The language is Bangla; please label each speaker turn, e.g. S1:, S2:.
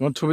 S1: তোমার ছবি